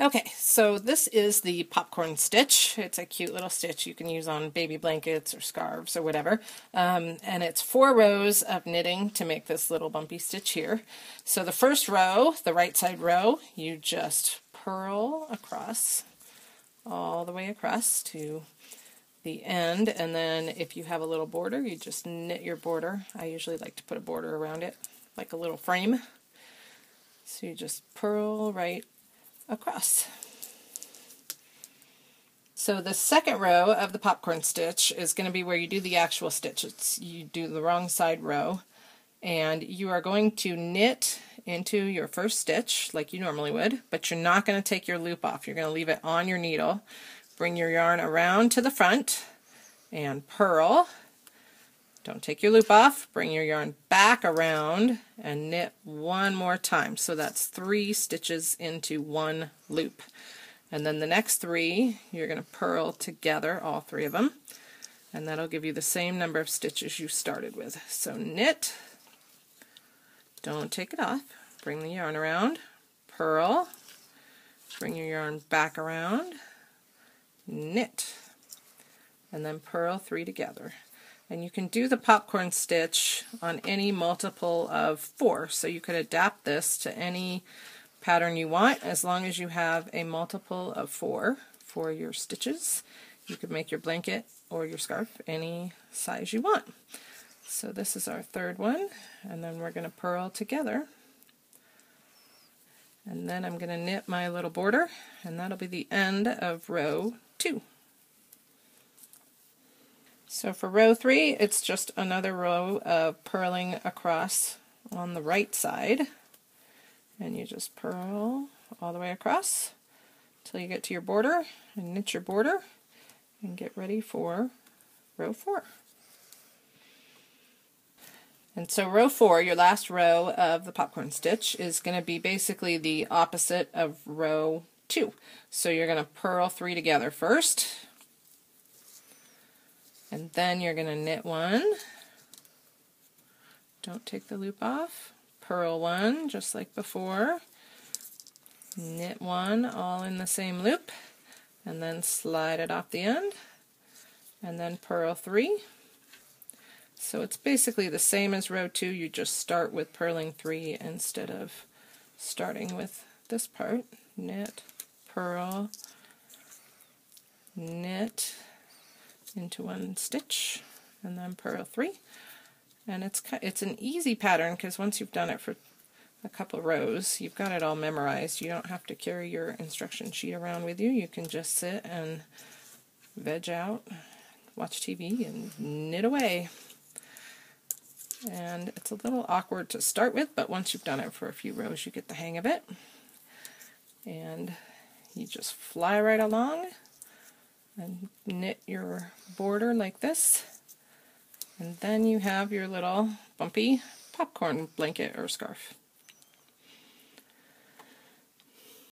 Okay, so this is the popcorn stitch. It's a cute little stitch you can use on baby blankets or scarves or whatever. Um, and it's four rows of knitting to make this little bumpy stitch here. So the first row, the right side row, you just purl across, all the way across to the end. And then if you have a little border, you just knit your border. I usually like to put a border around it, like a little frame. So you just purl right across. So the second row of the popcorn stitch is going to be where you do the actual stitch. It's, you do the wrong side row and you are going to knit into your first stitch like you normally would, but you're not going to take your loop off. You're going to leave it on your needle. Bring your yarn around to the front and purl don't take your loop off, bring your yarn back around and knit one more time. So that's three stitches into one loop. And then the next three, you're going to purl together, all three of them, and that'll give you the same number of stitches you started with. So knit, don't take it off, bring the yarn around, purl, bring your yarn back around, knit, and then purl three together. And you can do the popcorn stitch on any multiple of four. So you could adapt this to any pattern you want as long as you have a multiple of four for your stitches. You could make your blanket or your scarf any size you want. So this is our third one, and then we're going to purl together. And then I'm going to knit my little border, and that'll be the end of row two. So for row three, it's just another row of purling across on the right side. And you just purl all the way across until you get to your border and knit your border and get ready for row four. And so row four, your last row of the popcorn stitch, is going to be basically the opposite of row two. So you're going to purl three together first, and then you're going to knit one. Don't take the loop off. Purl one, just like before. Knit one, all in the same loop. And then slide it off the end. And then purl three. So it's basically the same as row two, you just start with purling three instead of starting with this part. Knit, purl, knit, into one stitch and then purl three. And it's it's an easy pattern because once you've done it for a couple rows you've got it all memorized. You don't have to carry your instruction sheet around with you. You can just sit and veg out watch TV and knit away. And it's a little awkward to start with but once you've done it for a few rows you get the hang of it. And you just fly right along and knit your border like this. And then you have your little bumpy popcorn blanket or scarf.